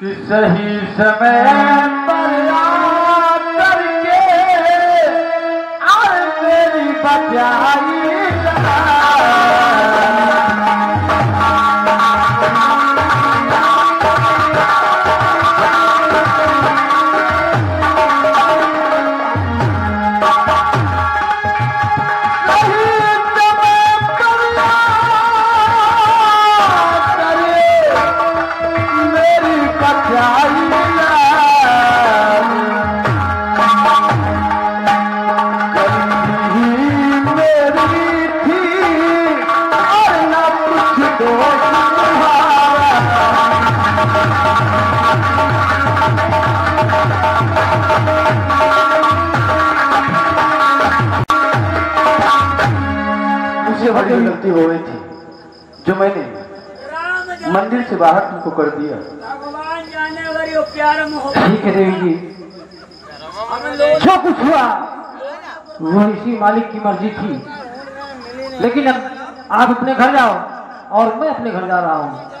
कि सही समय पर करके और मेरी बचाई मुझसे बड़ी गलती हो गई थी जो मैंने मंदिर से बाहर तुमको कर दिया। ठीक है देवी जी। जो कुछ हुआ वो इसी मालिक की मर्ज़ी थी। लेकिन अब आप अपने घर जाओ और मैं अपने घर जा रहा हूँ।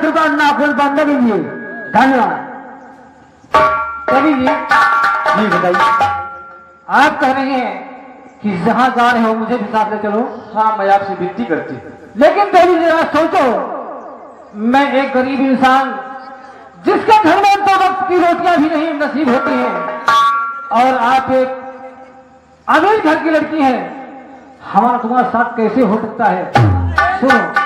दस रुपए नाखुन बंद लीजिए धन्यवाद। कवि जी जी बताइए। आप कह रहे हैं कि जहाँ जा रहे हो मुझे भी साथ ले चलो। हाँ मैं आपसे विनती करती हूँ। लेकिन देवी जरा सोचो मैं एक गरीब इंसान जिसके घर में दो वक्त की रोटियाँ भी नहीं नसीब होती हैं और आप एक अमीर घर की लड़की हैं। हमारा तुम्हारा साथ कैसे हो सकता है? सुनो।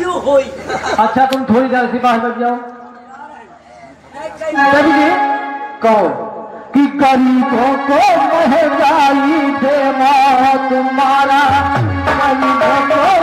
लव यू लव यू होई? अच्छा तुम थोड़ी देर से बाहर बैठ जाओ। कहीं कहो कि गरीबों को महँगाई देना तुम्हारा गरीबों को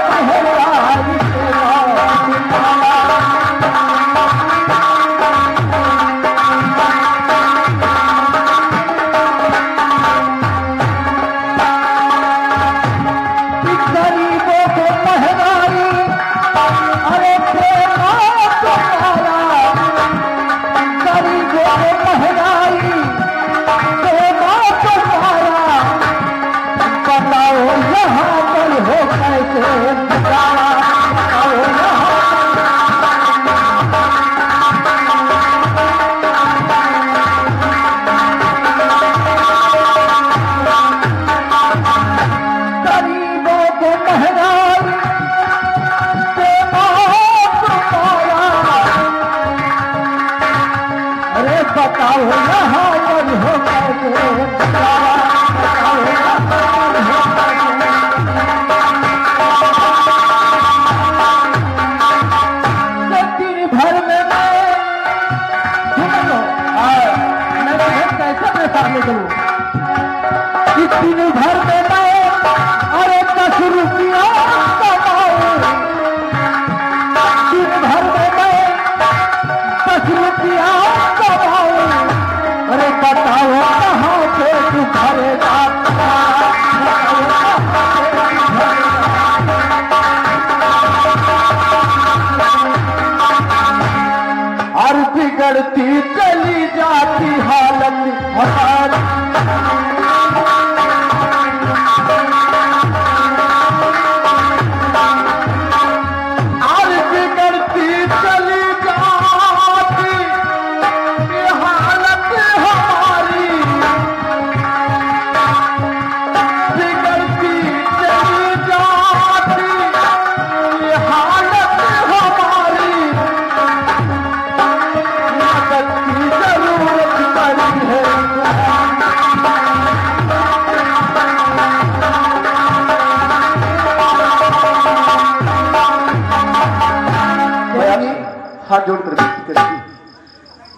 जोड़कर विनती करती हूँ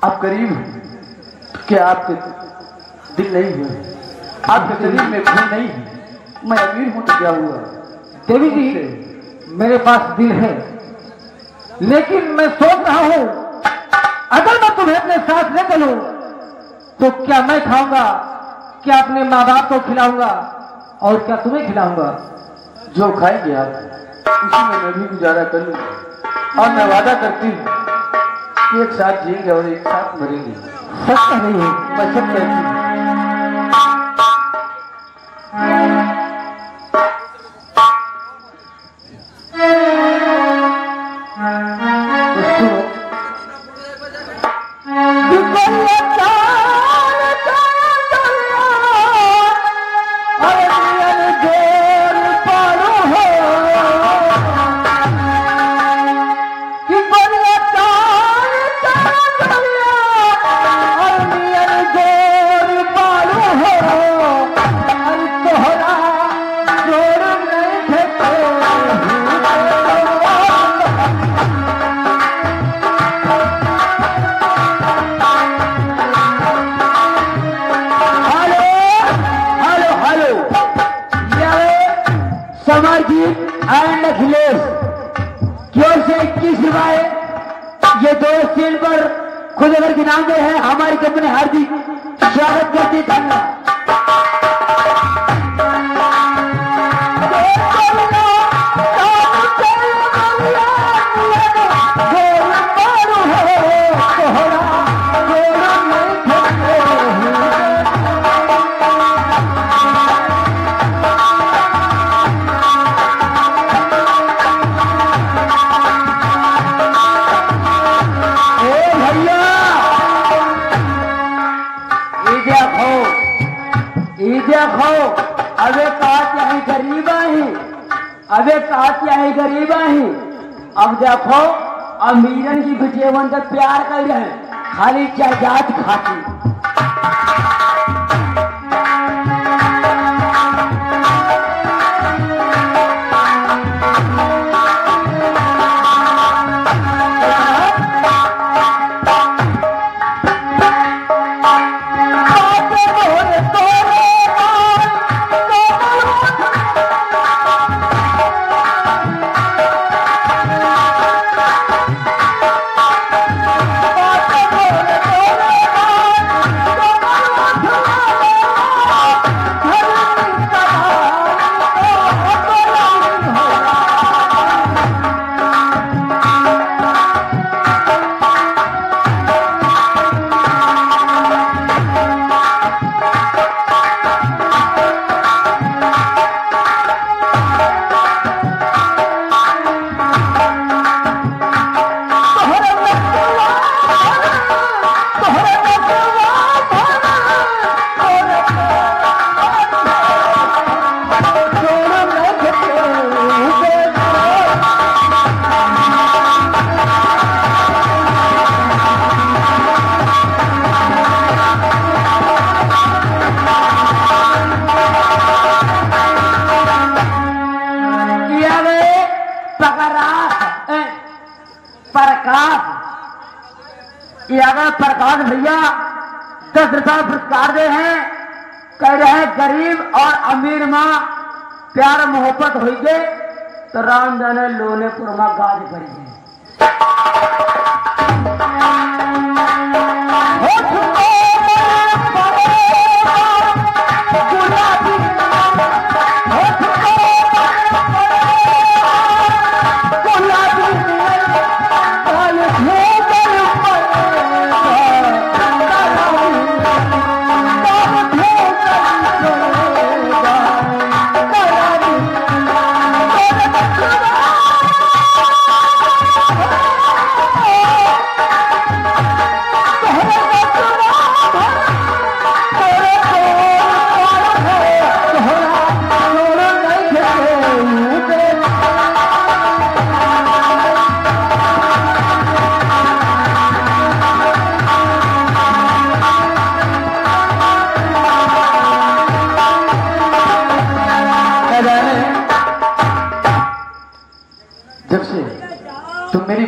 आप गरीब हैं। क्या आपके दिल नहीं हुए? आपके शरीर में खून नहीं है। मैं अमीर हूँ तो क्या हुआ? देवी जी मेरे पास दिल है। लेकिन मैं सोच रहा हूँ अगर मैं तुम्हें अपने साथ ले चलूँ तो क्या मैं खाऊँगा? क्या अपने माँ बाप को खिलाऊँगा? और क्या तुम्हें खिलाऊँगा? जो खाएँगे आप उसी में मैं भी गुजारा कर लूँगा। और मैं वादा करती हूँ कि एक साथ जिएँगे और एक साथ मरेंगे। सच रही है मैं सच कहती हूँ। खुद अगर गिना गए हैं हमारी कंपनी हार्दिक स्वागत करती धन्यवाद। चाहे गरीब ही अब देखो अमीरन की बिटिया प्यार कर रहे खाली जायदाद खाती। प्रकाश भैया दस रुपया पुरस्कार दे हैं, कह रहे हैं, गरीब और अमीर माँ, प्यार मोहब्बत हो गए तो राम जाने लोने पुरमा गाज भरी है।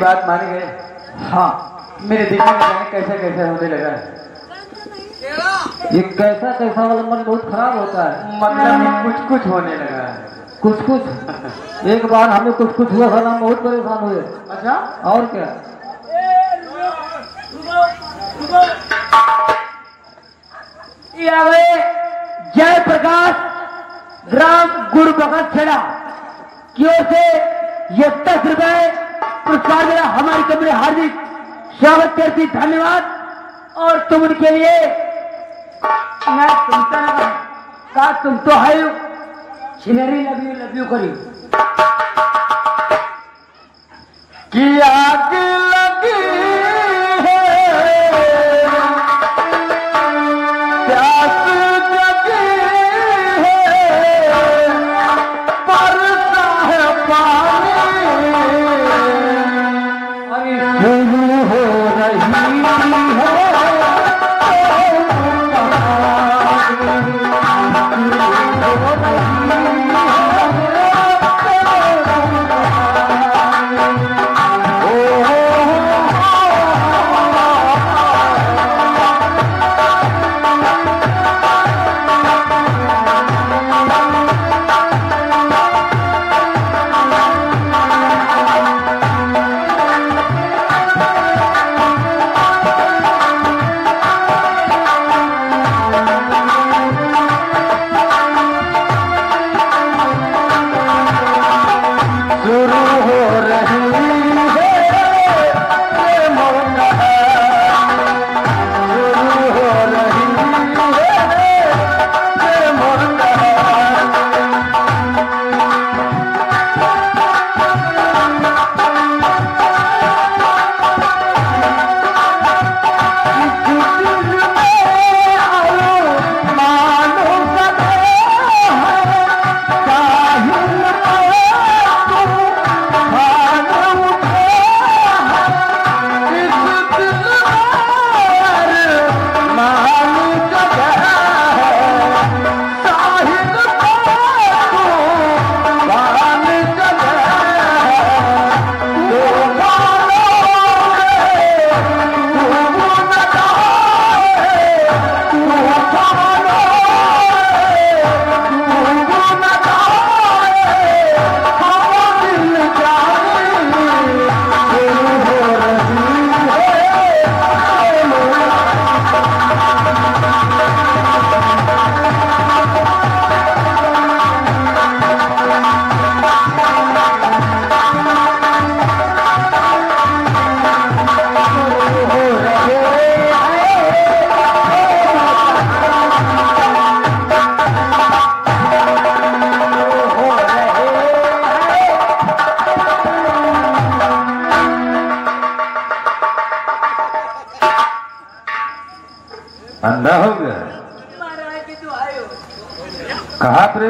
बात मान गए। हाँ मेरे दिल में कैसा कैसा होने लगा है। ये कैसा कैसा वाला मन बहुत खराब होता है। मतलब कुछ कुछ होने लगा है। कुछ कुछ एक बार हमें कुछ कुछ हुआ था ना बहुत परेशान हुए। अच्छा? और क्या? जय प्रकाश ग्राम गुरु भगत खेड़ा। की ओर से ये दस रुपए पुरस्कार मिला। हमारी कंपनी हार्दिक स्वागत करती धन्यवाद। और तुम उनके लिए मैं सुनता ना का तुम तो है छिनरी लव यू लव यू करी। कि आग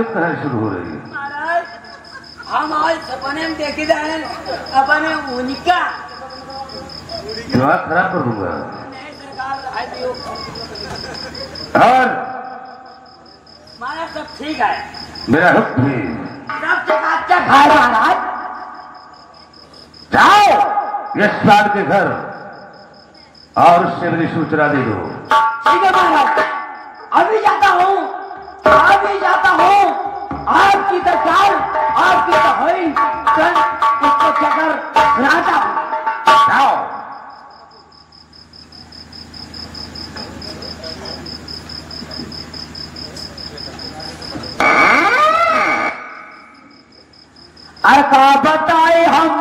कहा शुरू हो रही है। महाराज हम आज सपने में देखे जाए अपने उनका दिमाग खराब कर दूँगा। और? महाराज सब ठीक है? मेरा हुक्म भी। सब चकाचक है महाराज। जाओ यश साल के घर। और उससे मेरी सूचना दे दो। ठीक है महाराज। अभी जाता हूँ। अभी जाता हूँ। आपकी सरकार आपकी तो हुई कल उसको जाओ। अरे बताए हम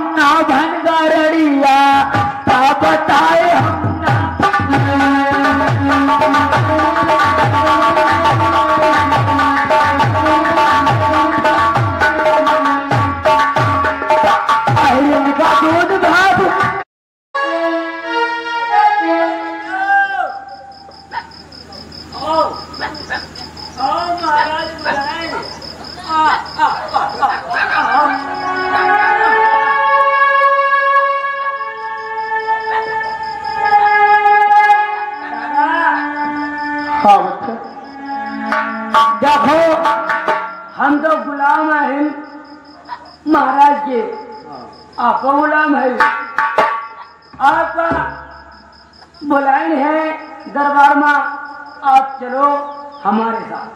देखो हम तो गुलाम हैं। महाराज के आप गुलाम है। आपका बुलाइन है दरबार में आप चलो हमारे साथ।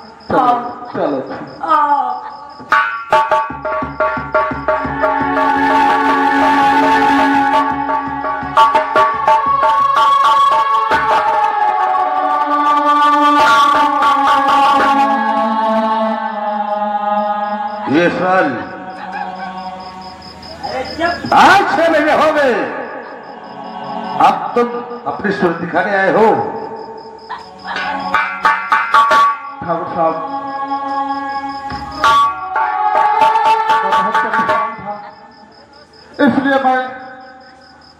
चलो चलो। ये आज छह महीने हो गए अब तुम अपनी सूरत दिखाने आए हो ठाकुर साहब इसलिए मैं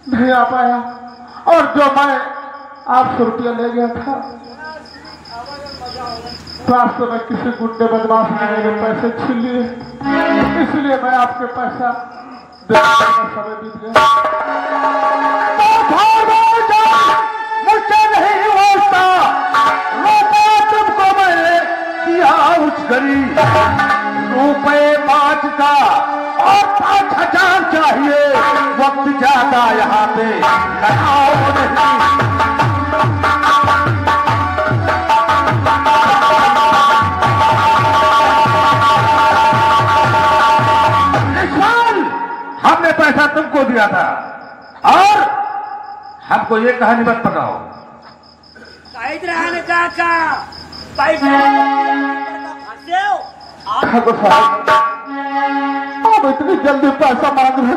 नहीं आ पाया और जो मैं आपसे रुपया ले गया था रास्ते में किसी गुंडे बदमाश ने मेरे पैसे छीन लिए। इसलिए मैं आपके पैसा गया। मुझसे नहीं होता। रोका तुमको मैंने दिया उस गरी रुपए पाँच का और पाँच हज़ार चाहिए। वक्त ज़्यादा यहाँ पे। नहीं। पैसा तुमको दिया था। और हमको ये कहानी मत बताओ काहीच काका पैसे? आप ठाकुर साहब आप इतनी जल्दी पैसा मांग रहे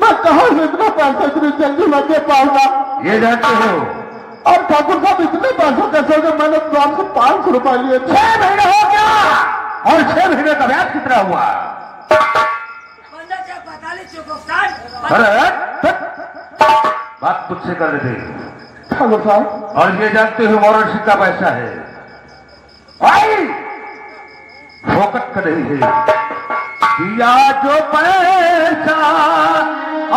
मैं कहाँ से इतना पैसा इतनी जल्दी मैं दे पाऊँगा? ये जानते हो। और ठाकुर साहब इतने पैसा कैसे हो गए? मैंने तो आपसे पाँच सौ रुपए लिए थे। छह महीने हो गया। और छह महीने का ब्याज कितना हुआ? अरे। बात तुझसे कर रहे थे ठाकुर साहब। और ये जानते हो मौरसी का पैसा है। भाई फोकट का नहीं है। दिया जो पैसा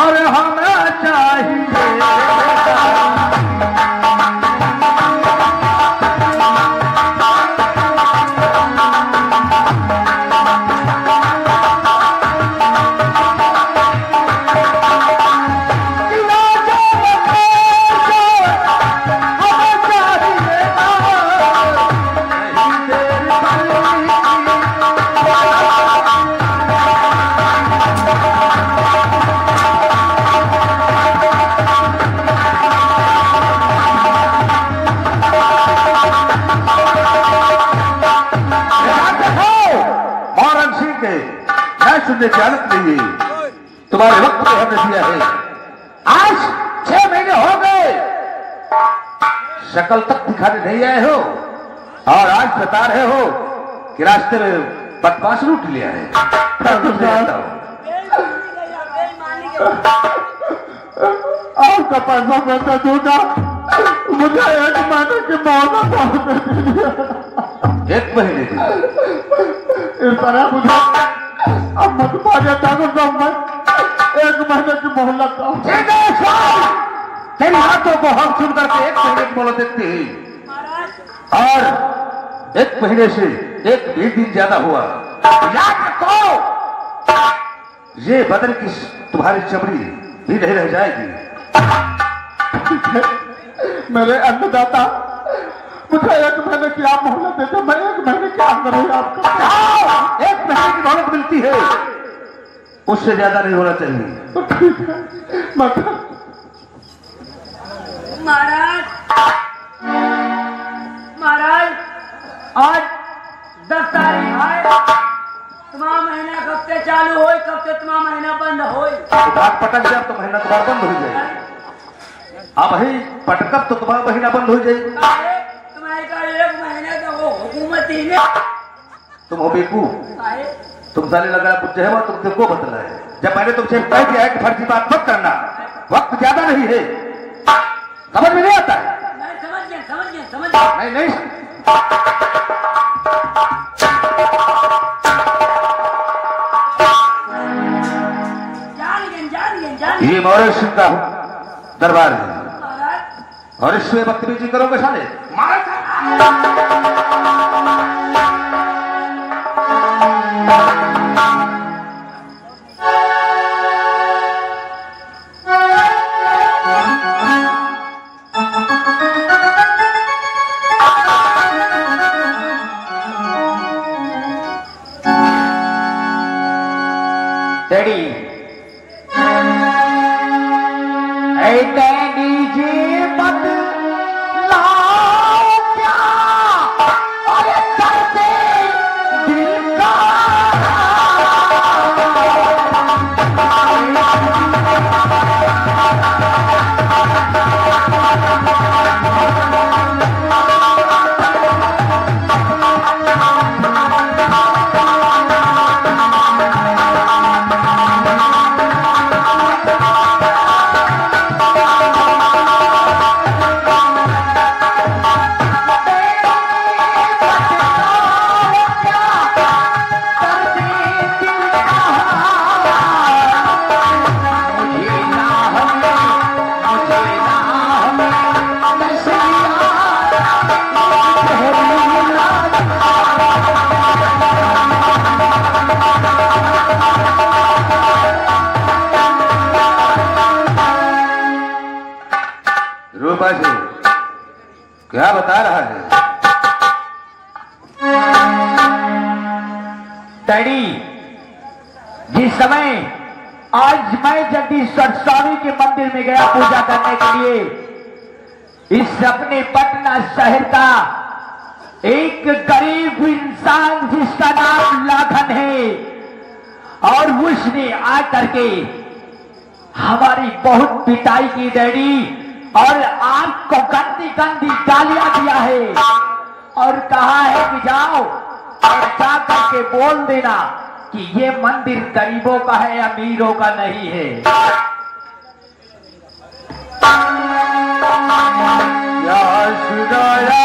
और हमें चाहिए। नहीं आए हो? और आज बता रहे हो कि रास्ते में बदमाश लूट लिया है। आपका मैं तो दूँगा मुझे एक महीने की आपने एक महीने की। इस तरह मुझे अब मत मारिए ठाकुर साहब मैं एक महीने की है, तेरी बातों हम सुन करके एक महीने की हैं। महाराज और एक महीने से एक भी दिन ज़्यादा हुआ। याद रखो ये बदन की तुम्हारी चमड़ी भी नहीं रह जाएगी। मेरे अन्नदाता मुझे एक महीने की आप मोहलत देते मैं एक महीने के अंदर ही आपका एक महीने की मोहलत मिलती है। उससे ज़्यादा नहीं होना चाहिए। तो ठीक है महाराज। महाराज आज दस तारीख है। तुम्हारा महीना कब से चालू होई कब से तुम्हारा महीना बंद तो पटक जाए तो महीना तुम्हारा बंद हो जाए। अब ही पटकब तो तुम्हारा महीना बंद हो जाएगी काहे? तुम्हारे का एक महीने का वो हुकूमत ही ने तुम हो बेकू तुम साले लगा कुछ है वो तुमसे को बदला है। जब मैंने तुमसे कह दिया है कि फर्जी बात मत करना वक्त ज़्यादा नहीं है। समझ में नहीं आता है। समझ नहीं नहीं। जान गए जान गए जान ये मौर्य सिंह का दरबार है। और इसमें बदतमीजी करोगे साले? मारा डैडी ऐ रूपा जी। क्या बता रहा है? डैडी जिस समय आज मैं जगदीश्वर स्वामी के मंदिर में गया पूजा करने के लिए। इस अपने पटना शहर का एक गरीब इंसान जिसका नाम लाखन है, और उसने आ करके हमारी बहुत पिटाई की, डैडी। और आपको गंदी गंदी गालियाँ दिया है। और कहा है कि जाओ और जा करके बोल देना कि ये मंदिर गरीबों का है, अमीरों का नहीं है। या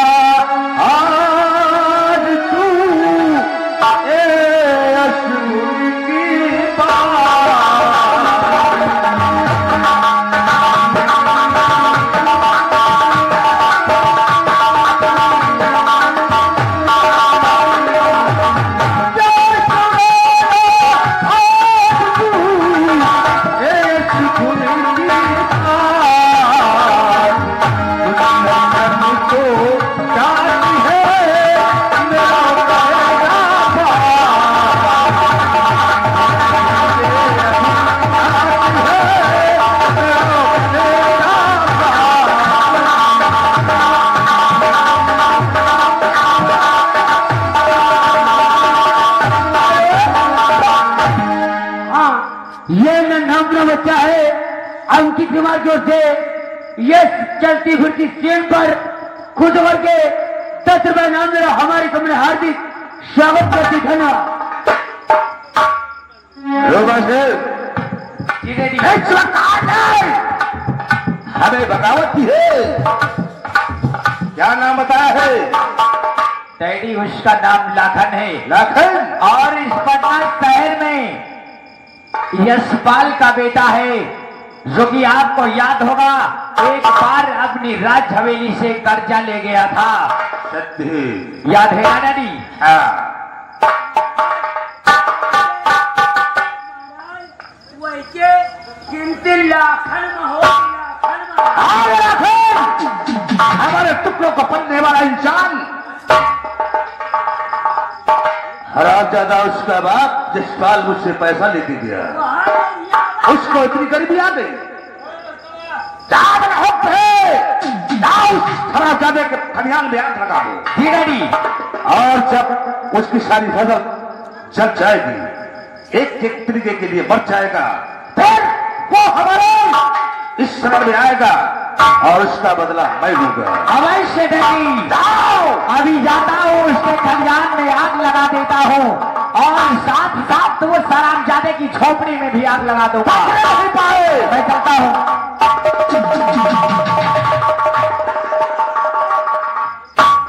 बच्चा है? अंकित कुमार ओर से ये चलती फिरती स्टेज पर खुद भर के दस रुपए नाम मेरा हमारी कंपनी हार्दिक स्वागत करती डैडी हमें बगावत की है। क्या नाम बताया है? डैडी उसका नाम लाखन है। लाखन? और इस पटना शहर में यशपाल का बेटा है जो कि आपको याद होगा एक बार अपनी राज हवेली से कर्जा ले गया था। सत्य याद है ना डैडी हाँ। गिनती लाखन में हो लाखन हो। लाखन! हमारे टुकड़ों को पढ़ने वाला इंसान हराम ज़्यादा उसका बाप जिस साल मुझसे पैसा लेके गया उसको इतनी गरीबी आ गई। है। खराब के खलिहान में आग लगा दो। और जब उसकी सारी फ़सल जल जाएगी एक एक तरीके के लिए मर जाएगा फिर वो हमारे इस शरण में आएगा? और उसका बदला मैं लूँगा अवश्य जाओ! अभी जाता हूँ उसके खलिहान में आग लगा देता हूँ। और साथ साथ वो सरामजादे की झोपड़ी में भी आग लगा दूँगा। नहीं पाए। मैं चलता हूँ।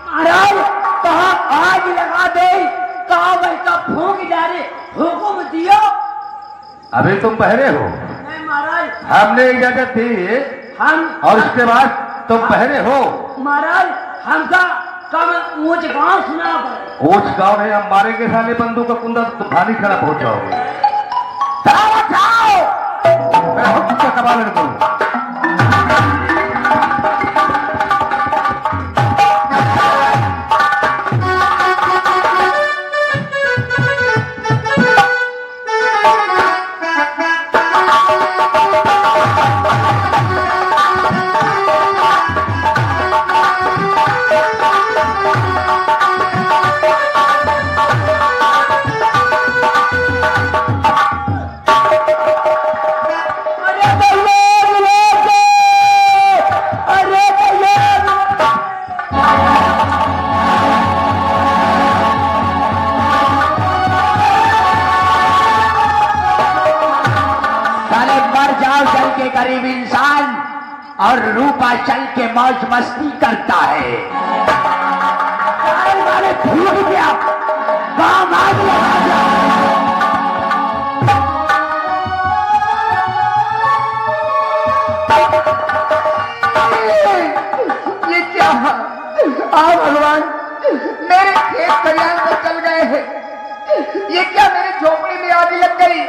महाराज कहा आग लगा दे? कहा वैसा फूक जा रे हुकुम दियो। अभी तुम पहरे हो। नहीं हमने इजाज़त दी। हम और उसके बाद तुम पहरे हो। महाराज हमका कब ऊंच गाँव सुना ऊंच गाँव है हम मारेंगे साले बंदूक का कुंदा तो तुम भारी खड़ा हो मैं हुक्म का कबालन करूँ और रूपा चल के मौज मस्ती करता है। वाले ये क्या आ भगवान, मेरे खेत खलियान में चल गए हैं। ये क्या मेरे झोपड़ी में आग लग गई?